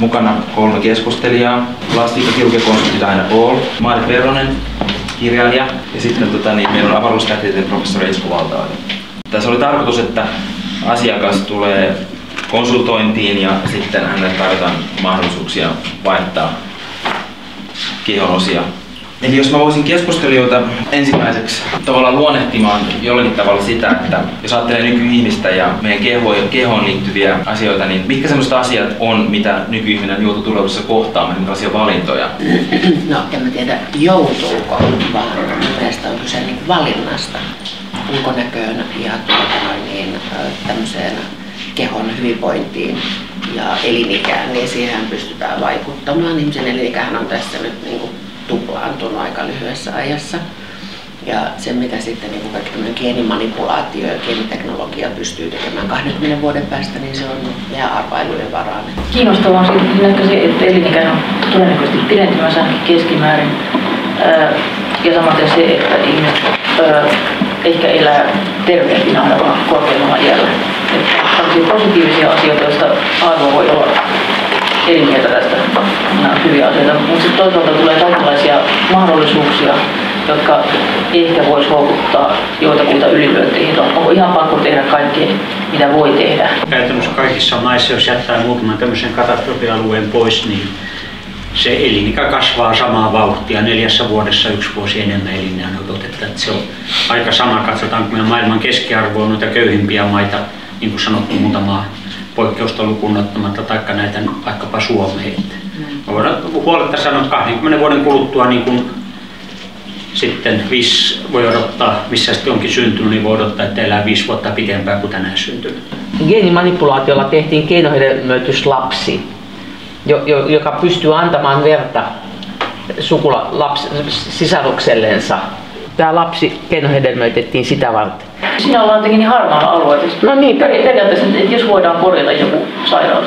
mukana kolme keskustelijaa. Plastiikkakirurgia konsultti Daina Paul, Maari Perronen, kirjailija ja sitten tota, niin, meillä on avaruustieteen professori Esko Valtaari. Tässä oli tarkoitus, että asiakas tulee konsultointiin ja sitten hänelle tarjotaan mahdollisuuksia vaihtaa kehon osia Eli jos mä voisin keskustelijoita ensimmäiseksi tavallaan luonnehtimaan jollakin tavalla sitä, että jos ajattelee nykyihmistä ja meidän kehoon, kehoon liittyviä asioita, niin mitkä sellaiset asiat on, mitä nykyihminen joutuu tulevaisuudessa kohtaamaan, minkälaisia valintoja? No en mä tiedä joutuuko, vaan mielestä on kyse niin valinnasta ulkonäköön ja tuota niin, tämmöiseen kehon hyvinvointiin ja elinikään, niin siihen pystytään vaikuttamaan. Ihmisen elinikähän on tässä nyt niin kuin tuplaantunut aika lyhyessä ajassa. Ja se, mitä sitten niin kaikki geenimanipulaatio ja geeniteknologia pystyy tekemään 20 vuoden päästä, niin se on jää arvailujen varaan. Kiinnostavaa on sitten se, että elinikä on todennäköisesti pidentymässä keskimäärin. Ja samaten se, että ihmiset ehkä elää terveempinä aina korkeammalla iällä. Että positiivisia asioita, joista arvo voi olla eri mieltä tästä. Nämä hyviä asioita, mutta sitten toisaalta tulee kaikenlaisia mahdollisuuksia, jotka ehkä voisi houkuttaa joitakuita ylilyönteihin. Onko ihan pakko tehdä kaikkea, mitä voi tehdä? Käytännössä kaikissa maissa, jos jättää muutaman tämmöisen katastrofialueen pois, niin se elinikä kasvaa samaa vauhtia. Neljässä vuodessa yksi vuosi enemmän elinjään odotetta. Että se on aika sama. Katsotaan, kun meidän maailman keskiarvo on noita köyhimpiä maita, niin kuin sanottu muutamaa poikkeusta lukuun ottamatta, taikka näitä vaikkapa Suomeen. Mm. voidaan huoletta sanoa, että 20 vuoden kuluttua niin kun sitten viisi voi odottaa, missä sitten onkin syntynyt, niin voi odottaa, että elää viisi vuotta pitempään kuin tänään syntynyt. Geenimanipulaatiolla tehtiin keinohedelmöityslapsi, joka pystyy antamaan verta sukula, lapsi, sisaruksellensa. Tämä lapsi keinohedelmöitettiin sitä varten. Siinä ollaan jotenkin niin harmaalla alueella. No niin. Periaatteessa, että jos voidaan korjata joku sairaus,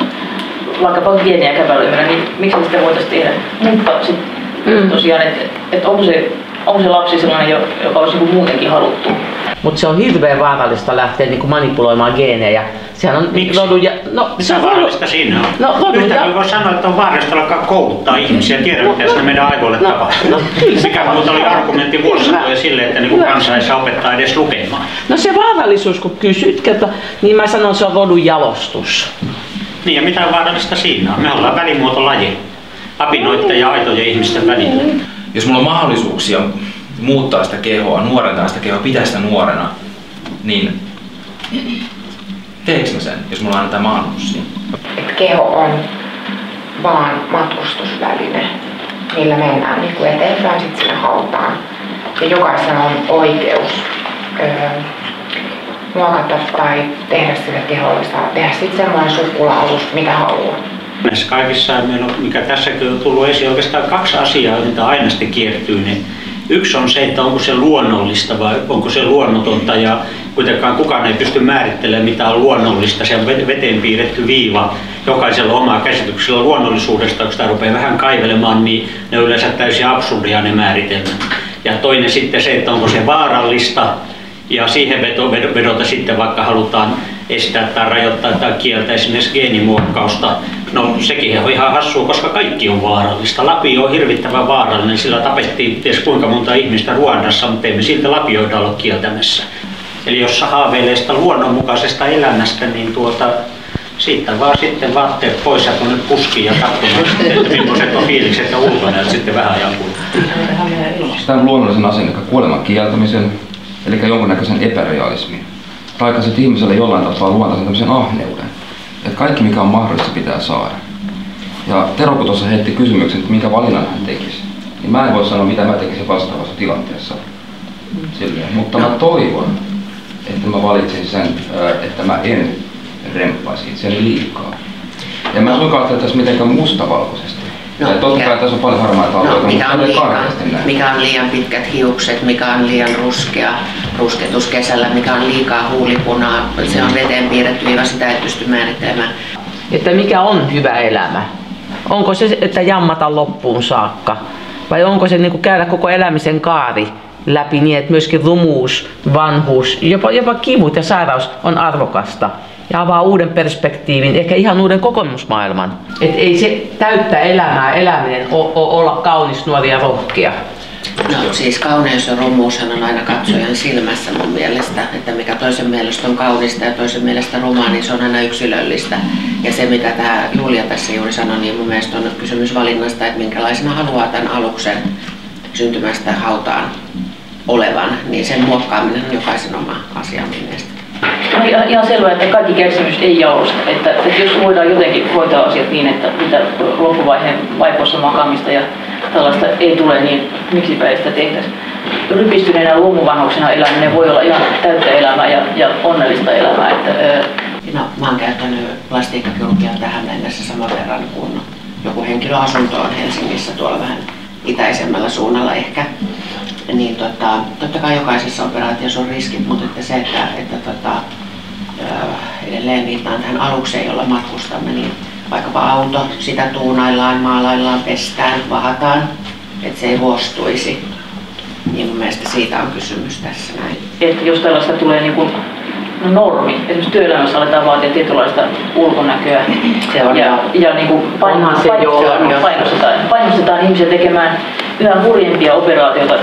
vaikkapa pieniä kävelyitä, niin miksi sitä voitaisiin tehdä? Mutta sitten mm. tosiaan, että, että onko, se, onko se lapsi sellainen, joka olisi niin muutenkin haluttu? Mutta se on hirveän vaarallista lähteä niinku manipuloimaan geenejä. Sehän on Miksi? Rodun ja, no, se on vaarallista siinä on? No, rodun ja... voi sanoa, että on vaarallista alkaa kouluttaa ihmisiä. Tiedän, mitä no, meidän aivoille no, tapahtuu. No, kyllä Mikä muuta oli argumentti vuosisatoja sille, että niinku no. kansa ei saa opettaa edes lukemaan. No se vaarallisuus, kun kysyt, niin mä sanon, se on rodun jalostus. Niin ja mitä vaarallista siinä on? Me ollaan välimuotolaji. Apinoiden ja aitojen ihmisten välillä. Jos mulla on mahdollisuuksia muuttaa sitä kehoa, nuorentaa sitä kehoa, pitää sitä nuorena, niin teekö mä sen, jos mulla on tämä mahdollisuus siihen? keho on vaan matkustusväline, millä mennään niin kuin eteenpäin sit sinne hautaan. Ja jokaisella on oikeus öö, muokata tai tehdä sille keholle, tehdä sitten semmoinen sukulaus, mitä haluaa. Näissä kaikissa, meillä on, mikä tässäkin on tullut esiin, oikeastaan kaksi asiaa, mitä aina sitten kiertyy. Niin Yksi on se, että onko se luonnollista vai onko se luonnotonta ja kuitenkaan kukaan ei pysty määrittelemään mitä on luonnollista. Se on veteen piirretty viiva jokaisella omaa käsityksellä luonnollisuudesta, kun sitä rupeaa vähän kaivelemaan, niin ne on yleensä täysin absurdia ne määritelmät. Ja toinen sitten se, että onko se vaarallista ja siihen vedota sitten vaikka halutaan estää tai rajoittaa tai kieltää esimerkiksi geenimuokkausta. No sekin on ihan hassua, koska kaikki on vaarallista. Lapio on hirvittävän vaarallinen, sillä tapettiin ties kuinka monta ihmistä Ruandassa, mutta emme siltä lapioida olla kieltämässä. Eli jos haaveilee sitä luonnonmukaisesta elämästä, niin tuota, siitä vaan sitten vaatteet pois ja tuonne puskiin ja katsomaan, että millaiset on fiilikset ja ulkonäöt sitten vähän ajan Tämä on luonnollisen asian, kuoleman kieltämisen, eli jonkunnäköisen epärealismin taikaiset ihmiselle jollain tapaa luontaisen tämmöisen ahneuden. Että kaikki mikä on mahdollista pitää saada. Ja Tero kun tuossa heitti kysymyksen, että minkä valinnan hän tekisi, niin mä en voi sanoa mitä mä tekisin vastaavassa tilanteessa. Silleen. Mutta mä toivon, että mä valitsin sen, että mä en remppaisi sen liikaa. Ja mä en suinkaan ajattele tässä mitenkään mustavalkoisesti. No, ja totta kai tässä on paljon harmaita alueita, no, mikä, on liikaa, mikä on liian pitkät hiukset, mikä on liian ruskea rusketus kesällä, mikä on liikaa huulipunaa. Se on veteen piirretty viiva, sitä ei pysty määrittelemään. Että mikä on hyvä elämä? Onko se, että jammata loppuun saakka? Vai onko se niin kuin käydä koko elämisen kaari läpi niin, että myöskin rumuus, vanhuus, jopa, jopa kivut ja sairaus on arvokasta? ja avaa uuden perspektiivin, ehkä ihan uuden kokemusmaailman. Et ei se täyttä elämää, eläminen o, o, olla kaunis, nuori ja rohkea. No siis kauneus ja rummuushan on aina katsojan silmässä mun mielestä, että mikä toisen mielestä on kaunista ja toisen mielestä rumaa, niin se on aina yksilöllistä. Ja se mitä tämä Julia tässä juuri sanoi, niin mun mielestä on kysymys valinnasta, että minkälaisena haluaa tämän aluksen syntymästä hautaan olevan, niin sen muokkaaminen on jokaisen oma asia mun mielestä. On ihan, ihan selvää, että kaikki kärsimys ei jausta. Että, että jos voidaan jotenkin hoitaa asiat niin, että mitä loppuvaiheen vaipossa makaamista ja tällaista ei tule, niin miksipä ei sitä tehtäisi. Rypistyneenä luomuvanhuksena eläminen voi olla ihan täyttä elämää ja, ja onnellista elämää. Että, No, mä oon käyttänyt plastiikkakirurgiaa tähän mennessä saman verran kuin joku henkilöasunto on Helsingissä tuolla vähän itäisemmällä suunnalla ehkä. Niin tota, totta kai jokaisessa operaatiossa on riskit, mutta että se, että, että tota, edelleen viittaan tähän alukseen, jolla matkustamme, niin vaikkapa auto, sitä tuunaillaan, maalaillaan, pestään, vahataan, että se ei vuostuisi. Niin mun mielestä siitä on kysymys tässä näin. Että jos tällaista tulee niin kuin no normi. Esimerkiksi työelämässä aletaan vaatia tietynlaista ulkonäköä. Se on ja, ja niin kuin pain, se jo, painostetaan, painostetaan, painostetaan ihmisiä tekemään yhä hurjempia operaatioita,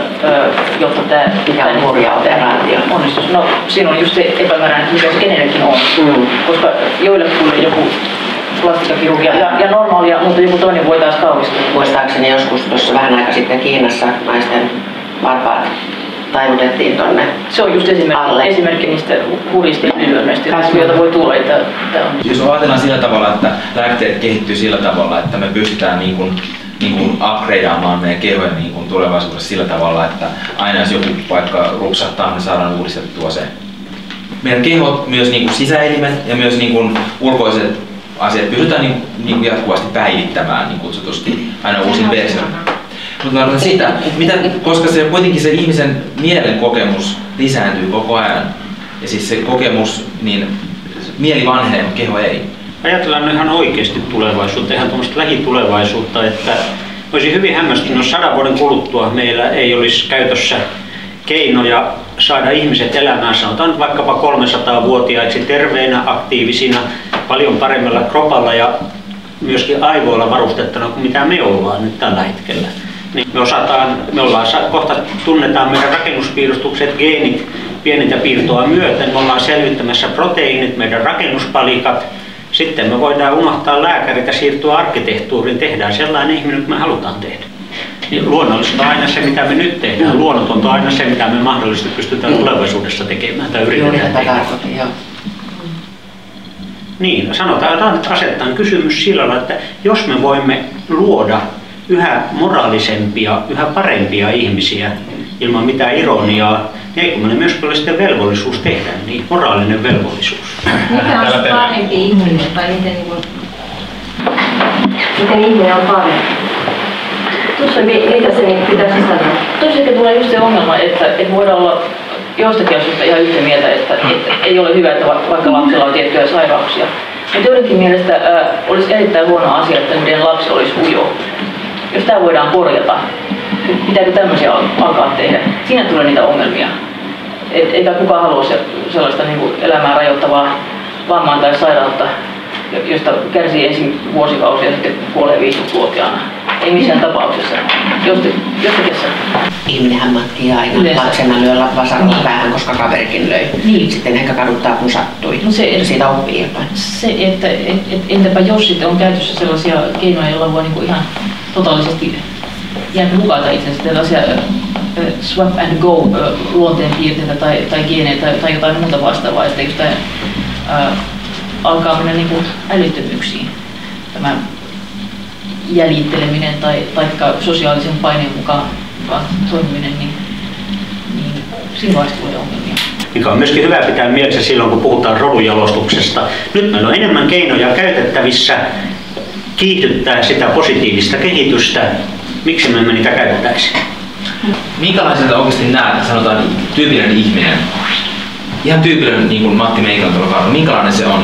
jotta tämä, Mikä on hurja operaatio? onnistus. No siinä on just se epämääräinen, mikä se kenellekin on. Mm. Koska joillekin tulee joku plastikkakirurgia ja, ja normaalia, mutta joku toinen voi taas kauhistua. Muistaakseni joskus tuossa vähän aika sitten Kiinassa naisten varpaat taivutettiin tonne Se on just esimerkki, Alle. esimerkki niistä hurjista ylilyönneistä, joita voi tulla. Että, että on. Jos ajatellaan sillä tavalla, että lääkkeet kehittyy sillä tavalla, että me pystytään niin kuin, niin kuin upgradeaamaan meidän kehoja niin kuin tulevaisuudessa sillä tavalla, että aina jos joku paikka rupsahtaa, me saadaan uudistettua se. Meidän kehot, myös niin kuin sisäelimet ja myös niin kuin ulkoiset asiat pystytään niin, niin kuin jatkuvasti päivittämään niin kutsutusti aina uusin versioin. Mutta tarkoitan sitä, mitä, koska se kuitenkin se ihmisen mielen kokemus lisääntyy koko ajan. Ja siis se kokemus, niin mieli vanhenee, mutta keho ei. Ajatellaan nyt ihan oikeasti tulevaisuutta, ihan tuommoista lähitulevaisuutta, että olisi hyvin hämmästynyt, jos sadan vuoden kuluttua meillä ei olisi käytössä keinoja saada ihmiset elämään, sanotaan vaikkapa 300-vuotiaiksi terveinä, aktiivisina, paljon paremmalla kropalla ja myöskin aivoilla varustettuna kuin mitä me ollaan nyt tällä hetkellä. Niin me osataan, me ollaan, kohta tunnetaan meidän rakennuspiirustukset, geenit pienintä piirtoa myöten, me ollaan selvittämässä proteiinit, meidän rakennuspalikat, sitten me voidaan unohtaa lääkärit ja siirtyä arkkitehtuuriin, tehdään sellainen ihminen kuin me halutaan tehdä. Niin luonnollista on aina se, mitä me nyt tehdään. Luonnotonta on aina se, mitä me mahdollisesti pystytään tulevaisuudessa tekemään tai yritetään tätä tehdä. Niin, sanotaan, että asetetaan kysymys sillä lailla, että jos me voimme luoda yhä moraalisempia, yhä parempia ihmisiä ilman mitään ironiaa, niin eikö meillä myös ole sitten velvollisuus tehdä niin, moraalinen velvollisuus. Mikä on parempi ihminen tai miten, niin kuin, miten ihminen on parempi? Tuossa Mi- Mitä se niin pitäisi sanoa? Tuossa ehkä tulee just se ongelma, että, että voidaan olla joistakin asioista ihan yhtä mieltä, että, että ei ole hyvä, että va- vaikka lapsella on tiettyjä sairauksia. Mutta joidenkin mielestä ää, olisi erittäin huono asia, että niiden lapsi olisi ujo. Jos tämä voidaan korjata, pitääkö tämmöisiä al- alkaa tehdä? Siinä tulee niitä ongelmia. Et, eikä kukaan halua se, sellaista niin kuin elämää rajoittavaa vammaa tai sairautta, jo- josta kärsii ensin vuosikausia ja sitten kuolee 50-vuotiaana. Ei missään tapauksessa. Josti, jostakin Ihminenhän matkii aina. Yleensä. Lapsena lyö la- vasaralla Niin. päähän, koska kaverikin löi. Niin. Sitten ehkä kaduttaa, kun sattui. No se- Ja siitä oppii jotain. Se, että et, et, entäpä jos sitten on käytössä sellaisia keinoja, joilla voi niinku ihan totaalisesti jäädä hukata itsensä, tällaisia swap and go ö, luonteenpiirteitä tai, tai geenejä tai, tai jotain muuta vastaavaa, että jos tämä alkaa mennä niinku älyttömyyksiin, tämä jäljitteleminen tai taikka sosiaalisen paineen mukaan, toimiminen, niin, niin siinä vaiheessa tulee ongelmia. mikä on myöskin hyvä pitää mielessä silloin, kun puhutaan rodunjalostuksesta. Nyt meillä on enemmän keinoja käytettävissä kiihdyttää sitä positiivista kehitystä. Miksi me emme niitä käyttäisi? Minkälaisena oikeasti näet, sanotaan tyypillinen ihminen, ihan tyypillinen niin kuin Matti kaudella, minkälainen se on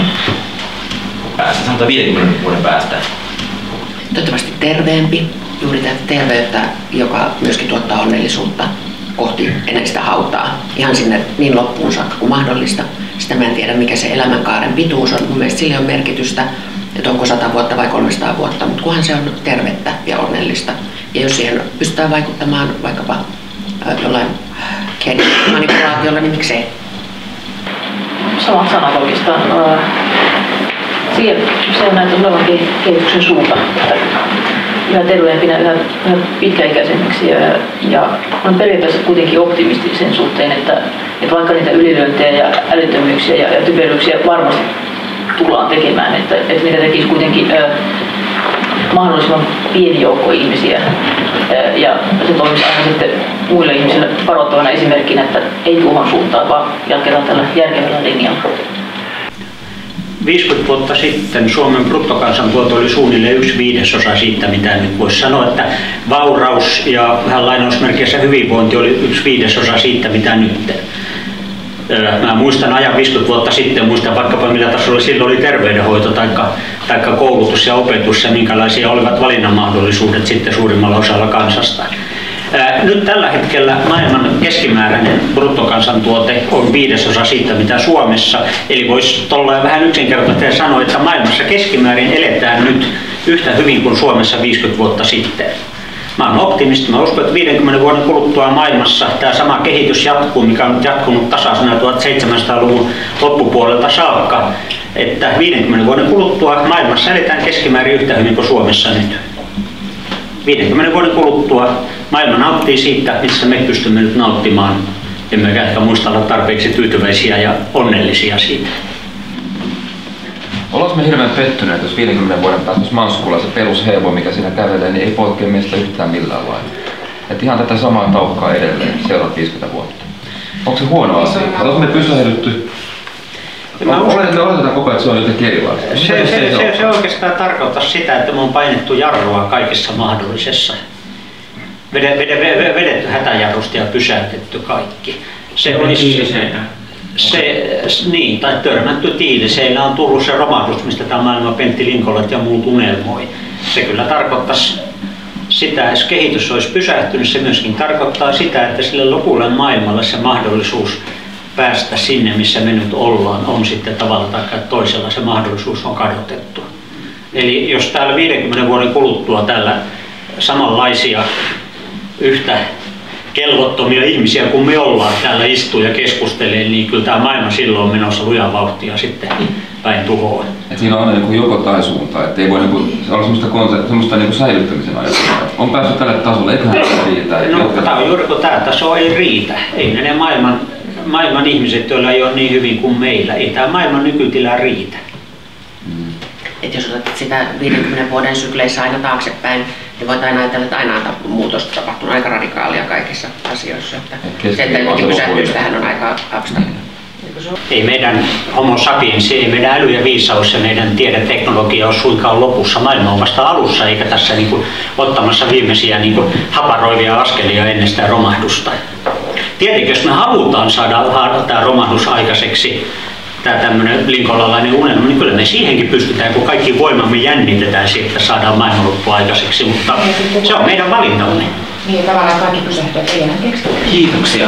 päästä, sanotaan 50 vuoden päästä? Toivottavasti terveempi, juuri tätä terveyttä, joka myöskin tuottaa onnellisuutta kohti ennen sitä hautaa. Ihan sinne niin loppuun saakka kuin mahdollista. Sitä mä en tiedä, mikä se elämänkaaren pituus on. Mun mielestä sillä on merkitystä, että onko 100 vuotta vai 300 vuotta, mutta kunhan se on tervettä ja onnellista. Ja jos siihen pystytään vaikuttamaan vaikkapa jollain manipulaatiolla, niin miksei? Samat sanat oikeastaan. Ke- kehityksen suunta. Yhä terveempinä, yhä, yhä pitkäikäisemmiksi ja, ja on periaatteessa kuitenkin optimisti sen suhteen, että, että vaikka niitä ylilyöntejä ja älyttömyyksiä ja, ja typeryyksiä varmasti tullaan tekemään, että, että niitä tekisi kuitenkin ää, mahdollisimman pieni joukko ihmisiä ää, ja se toimisi aina sitten muille ihmisille varoittavana esimerkkinä, että ei tuohon suuntaan, vaan jatketaan tällä järkevällä linjalla. 50 vuotta sitten Suomen bruttokansantuote oli suunnilleen yksi viidesosa siitä, mitä nyt voisi sanoa, että vauraus ja vähän lainausmerkeissä hyvinvointi oli yksi viidesosa siitä, mitä nyt. Mä muistan ajan 50 vuotta sitten, muistan vaikkapa millä tasolla silloin oli terveydenhoito tai koulutus ja opetus ja minkälaisia olivat valinnan mahdollisuudet sitten suurimmalla osalla kansasta. Nyt tällä hetkellä maailman keskimääräinen bruttokansantuote on viidesosa siitä, mitä Suomessa. Eli voisi tuolla vähän yksinkertaisesti sanoa, että maailmassa keskimäärin eletään nyt yhtä hyvin kuin Suomessa 50 vuotta sitten. Mä olen optimisti. Mä uskon, että 50 vuoden kuluttua maailmassa tämä sama kehitys jatkuu, mikä on jatkunut tasaisena 1700-luvun loppupuolelta saakka. Että 50 vuoden kuluttua maailmassa eletään keskimäärin yhtä hyvin kuin Suomessa nyt. 50 vuoden kuluttua maailma nauttii siitä, missä me pystymme nyt nauttimaan. Emmekä ehkä muista olla tarpeeksi tyytyväisiä ja onnellisia siitä. Ollaanko me hirveän pettyneet, jos 50 vuoden päästä, jos Manskulla se perushevo, mikä siinä kävelee, niin ei poikkea meistä yhtään millään lailla. Että ihan tätä samaa taukkaa edelleen seuraavat 50 vuotta. Onko se huono asia? Oletko me pysähdytty? Mä uskon- Oletetaan, oletetaan koko ajan, että se on jotenkin erilaista. Se, se, se, se, ole? oikeastaan tarkoittaa sitä, että me on painettu jarrua kaikessa mahdollisessa. Vede, vede, vede, vedetty hätäjarrusta ja pysäytetty kaikki. Se olisi, se, niin, tai törmätty tiiliseinä on tullut se romahdus, mistä tämä maailma Pentti Linkolat ja muut unelmoi. Se kyllä tarkoittaisi sitä, jos kehitys olisi pysähtynyt, se myöskin tarkoittaa sitä, että sille lopulle maailmalle se mahdollisuus päästä sinne, missä me nyt ollaan, on sitten tavalla tai toisella se mahdollisuus on kadotettu. Eli jos täällä 50 vuoden kuluttua täällä samanlaisia yhtä kelvottomia ihmisiä kuin me ollaan täällä istuu ja keskustelee, niin kyllä tämä maailma silloin on menossa lujaa vauhtia sitten päin tuhoon. Et siinä on aina niin joko tai suunta, että ei voi niin kuin, olla semmoista, konse- semmoista niin kuin säilyttämisen ajattelua. On päässyt tälle tasolle, eiköhän se riitä. että No, jatketaan. tämä on juuri kun tämä taso ei riitä. Ei ne, ne maailman, maailman ihmiset, joilla ei ole niin hyvin kuin meillä, ei tämä maailman nykytila riitä. että jos otat sitä 50 vuoden sykleissä aina taaksepäin, niin voit aina ajatella, että aina on tap- muutos tapahtunut aika radikaalia kaikissa asioissa. Että Et se, että jotenkin pysähtyisi tähän on aika abstrakti. Ei meidän homo sapiens, ei meidän äly ja viisaus ja meidän tiedeteknologia ole suinkaan lopussa. Maailma on vasta alussa eikä tässä niin kuin, ottamassa viimeisiä niin kuin, haparoivia askelia ennen sitä romahdusta. Tietenkin jos me halutaan saada tämä romahdus aikaiseksi, tämä tämmöinen linkolalainen unelma, niin kyllä me siihenkin pystytään, kun kaikki voimamme jännitetään siitä, että saadaan maailmanloppu aikaiseksi, mutta se on meidän valintamme. Niin tavallaan kaikki pysähtyy, että ei enää keksitä. Kiitoksia.